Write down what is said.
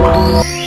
Bye.